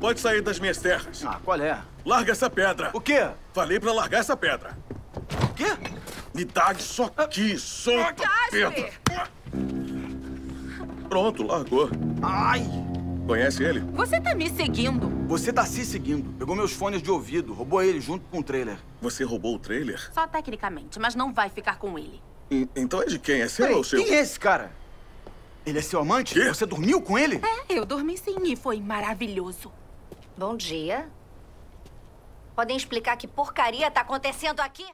pode sair das minhas terras. Ah, qual é? Larga essa pedra. O quê? Falei pra largar essa pedra. O quê? Me dá isso aqui, solta a pedra. Pronto, largou. Ai! Conhece ele? Você tá me seguindo. Você tá se seguindo. Pegou meus fones de ouvido, roubou ele junto com o trailer. Você roubou o trailer? Só tecnicamente, mas não vai ficar com ele. E- então é de quem? É seu Peraí, ou seu? quem é esse cara? Ele é seu amante? Quê? Você dormiu com ele? É, eu dormi sim e foi maravilhoso. Bom dia. Podem explicar que porcaria tá acontecendo aqui?